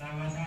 Sama.